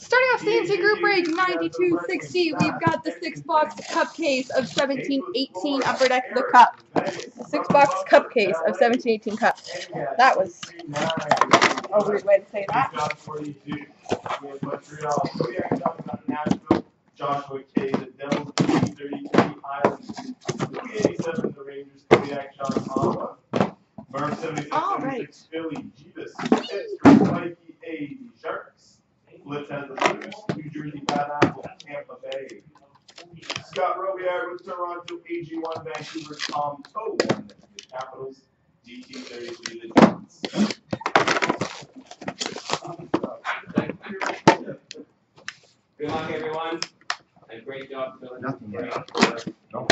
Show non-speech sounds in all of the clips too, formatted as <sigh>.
Starting off CNC Group Break 9260, we've got the six box cup case of 1718 Upper Deck the Cup. The six box cup case of 1718 Cup. That was a weird way to say that. Joshua K. The Devils, 33 Islanders, 87 the Rangers, Kodiak, John Ottawa. Mark 76, All right. 76 Philly, Jeebus, Pittsburgh, Mikey A. The Sharks. Flip has the Blues, New Jersey Bad Apple, Tampa Bay. Scott Robillard with Toronto, AG1, Vancouver, Tom Toe, one, the Capitals, DT 33, the Giants. Good luck, everyone, and great job filling. Nothing Great. No.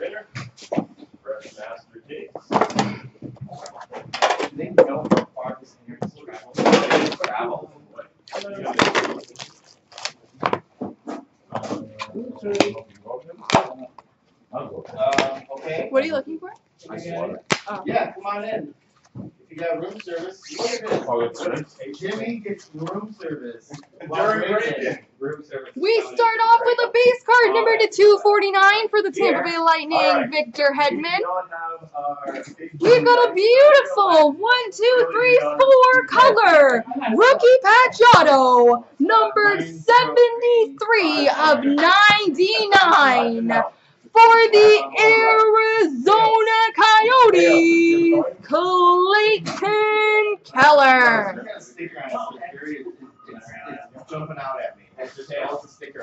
Winner, Fresh Master Case. They know how far this year is travel. Travel. Um, okay. What are you looking for? Oh. Yeah, come on in. If you got room service, look at Oh, this. it's Jimmy gets room service. <laughs> During break-in. Room service. We start off with a base card number to 249 for the Tampa Bay Lightning, Victor Hedman. We've We've got a beautiful one, two, three, four color rookie patch auto, numbered 73 of 99 for the Arizona Coyotes, Clayton Keller.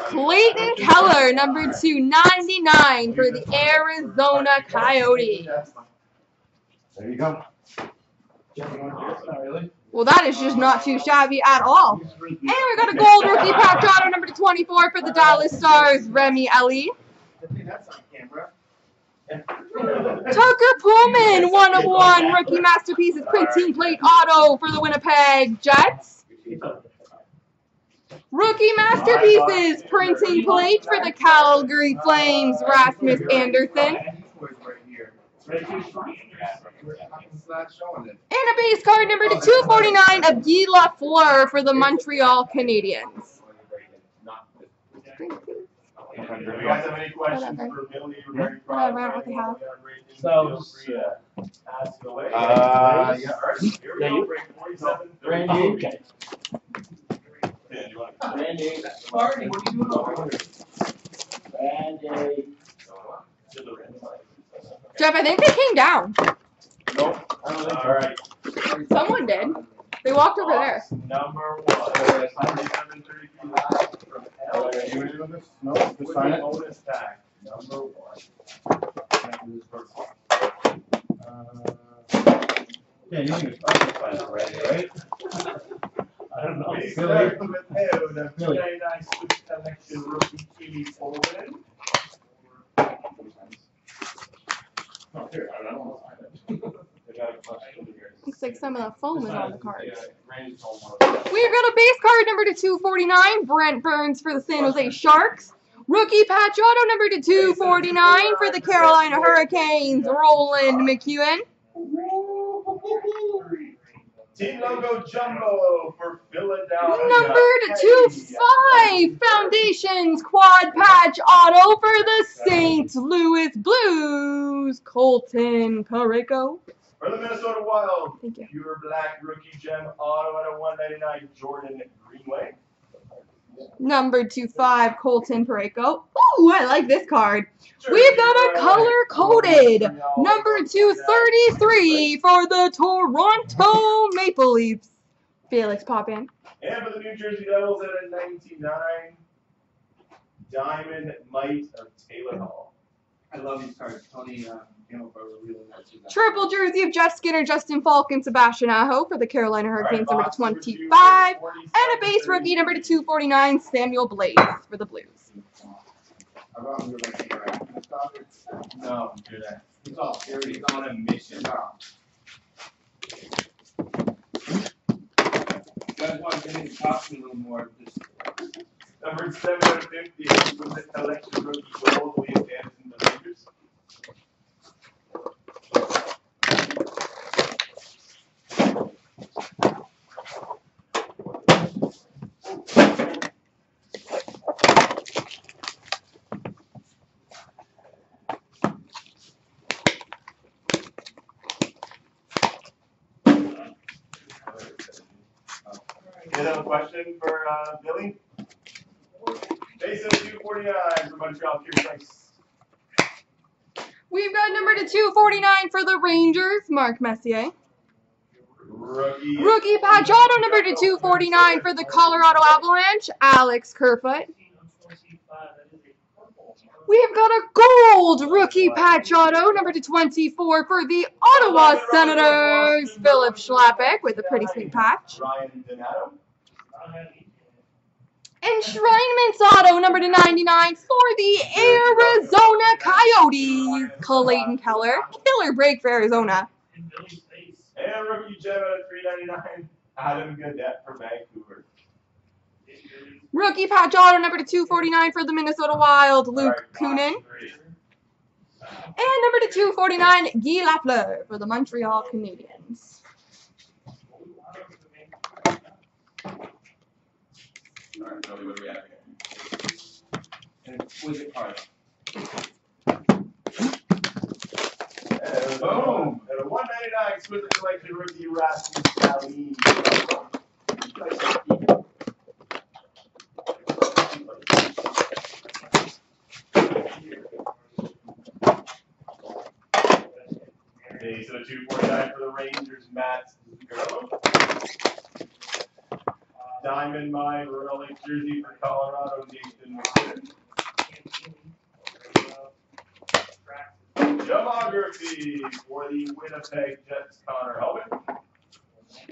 Clayton Keller, number 299 for the Arizona Coyotes. There you go. Well, that is just not too shabby at all. And we got a gold rookie patch auto number to 24 for the Dallas Stars, Remi Elie. That's on camera. Tucker Poolman, one of one rookie masterpieces printing plate auto for the Winnipeg Jets. Rookie masterpieces printing plate for the Calgary Flames, Rasmus Andersson. And a base card number to 249 of Guy Lafleur for the Montreal Canadiens. Do you guys have any questions for Billy regarding Whatever, I don't really have. So, yeah. Ask away. Uh, yeah. All right, here we Yeah, go, you- break 47. Randy, okay. Yeah, do you want- Randy, Marty, what are you doing over here? Randy. To the red side. Jeff, I think they came down. Nope. All right. Someone did. They walked over there. Number one. Thirty-seven thirty-two live from L. You ready with this? No, just With sign the it. bonus pack, number one. Uh, yeah, you can just sign it already, right? I don't know. We Billy. start with Leo, the Billy. 29 Switch Collection rookie Kiwi Poland. Oh, here, I don't know. <laughs> They got a question here. Looks like some of the foam is on the cards. Yeah, Randy's home. We've got a base card number to 249, Brent Burns for the San Jose Sharks. Rookie patch auto number to 249 for the Carolina Hurricanes, Roland McKeown. Team logo jumbo for Philadelphia. Number to 25, Foundations quad patch auto for the St. Louis Blues, Colton Parayko. For the Minnesota Wild, Thank you. pure black rookie gem auto at a 199 Jordan Greenway. Number to 5, Colton Parayko. Ooh, I like this card. We've got a color coded number 233 for the Toronto Maple Leafs. Felix pop in. And for the New Jersey Devils at a 99 Diamond Mine of Taylor Hall. I love these cards. Tony, uh, came up with really nice design. Triple jersey of Jeff Skinner, Justin Faulk, and Sebastian Aho for the Carolina Hurricanes, All number right, to box number two, 25. 47, And a base rookie number to 249, Samuel Blais for the Blues. I brought him to like, No, do that. He's all He's on a mission. You guys want to get into talking a little more, just Number 750 with the collection rookie gold, William Anderson, the Rangers. Any other question for, uh, Billy? Two forty-nine for Montreal, Price. We've got number to 249 for the Rangers, Mark Messier. Rookie. Rookie patch auto number to 249 for the Colorado Avalanche, Alex Kerfoot. We've got a gold rookie patch auto number to 24 for the Ottawa Senators, Filip Chlapik with a pretty sweet patch. Ryan Donato. Enshrinements auto number to 99 for the Arizona Coyotes, Clayton Keller. Killer break for Arizona. And rookie gem at three ninety-nine, Adam Gaudette for Vancouver. Rookie patch auto number to 249 for the Minnesota Wild, Luke Kunin. And number to 249, Guy Lafleur for the Montreal Canadiens. Billy, what we have here? Where's your card? And boom, and a one ninety-nine exquisite collection rookie Rasmus Dahlin. Okay, so two forty-nine for the Rangers, Matt Zuccarello. Diamond Mine, Raleigh, Jersey for Colorado, Nathan Wood. Geography for the Winnipeg Jets, Connor Hellebuyck.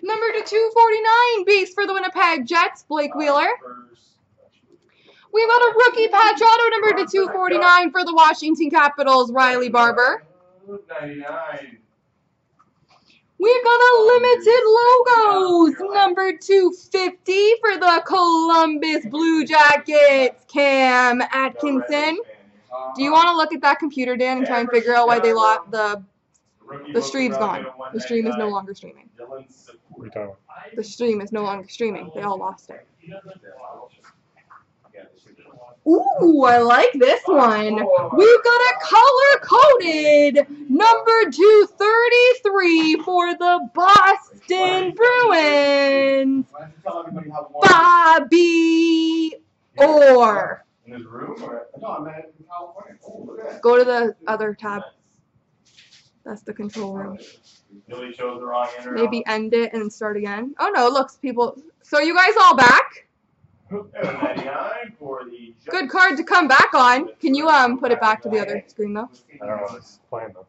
Number to 249, base for the Winnipeg Jets, Blake Wheeler. We've got a rookie patch auto number to 249 for the Washington Capitals, Riley Barber. 99. We've got a limited logos. Number 250 for the Columbus Blue Jackets, Cam Atkinson. Do you want to look at that computer, Dan, and try and figure out why they lost the the stream's gone. The stream is no longer streaming. The stream is no longer streaming. They all lost it. Ooh, I like this one. We've got a color coded number 233 for the Boston Bruins? Bobby Orr. Go to the other tab. That's the control room. Maybe end it and start again. Oh no, looks people. So you guys all back? Good card to come back on. Can you um put it back to the other screen though? I don't know what's playing though.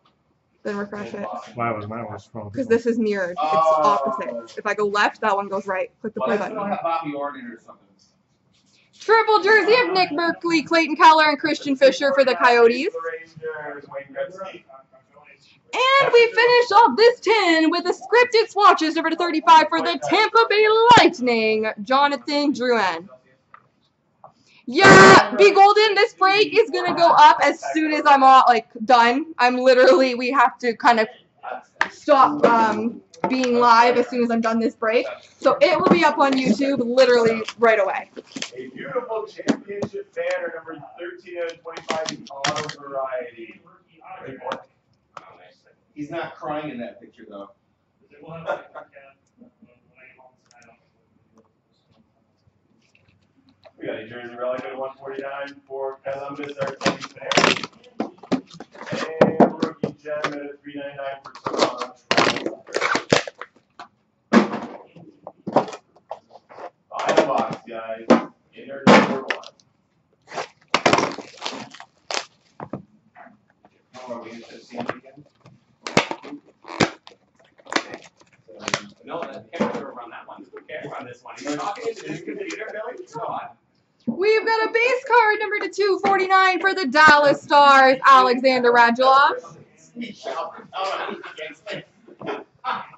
Then refresh it. Mine was, mine was from. Because this is mirrored. It's opposite. If I go left, that one goes right. Click the play that's we don't button. have Bobby Orr in it or. Triple jersey of Nick Merkley, Clayton Keller, and Christian Fischer for the Coyotes. And we finish off this 10 with a scripted swatches number to 35 for the Tampa Bay Lightning, Jonathan Drouin. Yeah, Be Golden, this break is going to go up as soon as I'm all, like, done. I'm literally, we have to kind of stop um, being live as soon as I'm done this break. So it will be up on YouTube literally right away. A beautiful championship banner, number thirteen out of twenty-five, the auto variety. Very cool. He's not crying in that picture though. We got a jersey relic at one forty-nine for Columbus, our Teddy Bear. And rookie gem at a three ninety-nine for Toronto. Final box, guys. Inner number one. How are we into seeing it again? No, the camera's over on that one. Who cares on this one? You're talking into this computer, Billy? Come on. We've got a base card number to 249 for the Dallas Stars, Alexander Radulov.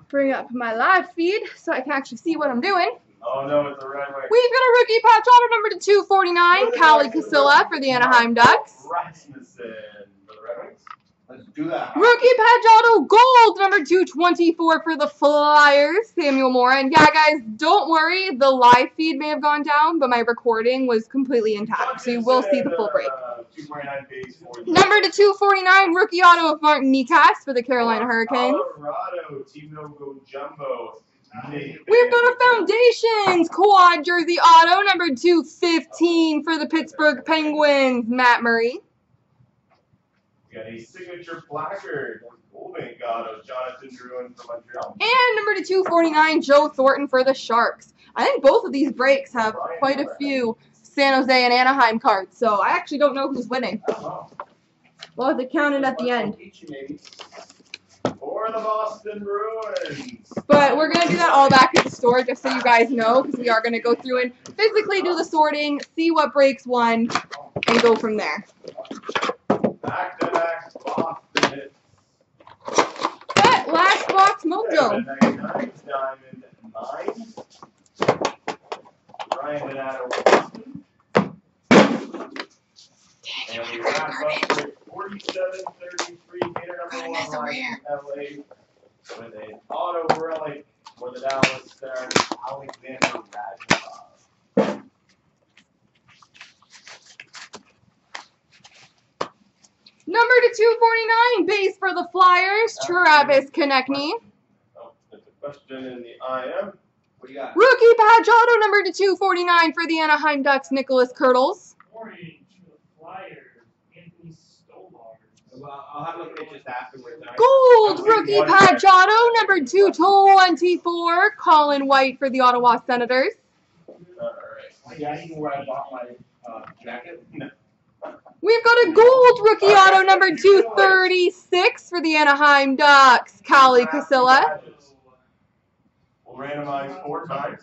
Bring up my live feed so I can actually see what I'm doing. Oh no, it's a red way. We've got a rookie patch auto number to 249, Kalle Kossila for the Anaheim Ducks. Rasmussen for the Red Wings. Let's do that. Rookie patch auto gold number 224 for the Flyers, Samuel Morin. Yeah, guys, don't worry. The live feed may have gone down, but my recording was completely intact, so you will see the full break. 249 base for the Number to 249, rookie auto of Martin Necas for the Carolina Hurricanes. Colorado, Team No Jumbo. We've got a Foundations quad jersey auto, number 215 for the Pittsburgh Penguins, Matt Murray. Got a signature placard. Golden auto, Jonathan Drouin from Montreal. And number to 249, Joe Thornton for the Sharks. I think both of these breaks have quite a few San Jose and Anaheim cards, so I actually don't know who's winning. We'll have to count it at the end. For the Boston Bruins. But we're going to do that all back at the store, just so you guys know, because we are going to go through and physically do the sorting, see what breaks won, and go from there. Back to back Boston hits. But last box mojo. Diamond. Ryan and Adam Boston. And we wrap up with forty-seven thirty-three, hitter number one LA with an auto relic for the Dallas Stars, Alexander Radulov. Number to 249, base for the Flyers, Travis Konecny. Oh, That's a question in the IM. What do you got? Rookie patch auto number to 249 for the Anaheim Ducks, Nicholas Kerdiles. Orange for the Flyers, Anthony Stolarz. Well, I'll have a look at it just afterwards. Gold rookie patch auto number 224, Colin White for the Ottawa Senators. Alright. Yeah, even where I bought my uh, jacket. We've got a gold rookie auto number 236 for the Anaheim Ducks, Kalle Kossila. We'll randomize four times.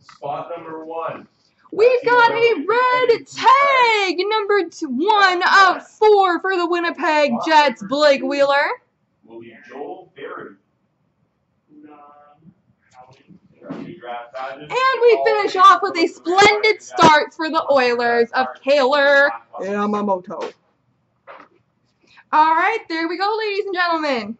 Spot number one. We've got a red tag number two, one of four for the Winnipeg Jets, Blake Wheeler. Will be Joel Berry. Um, Two draft badges. And we finish off with a splendid start for the Oilers of Kailer Yamamoto. All right, there we go, ladies and gentlemen.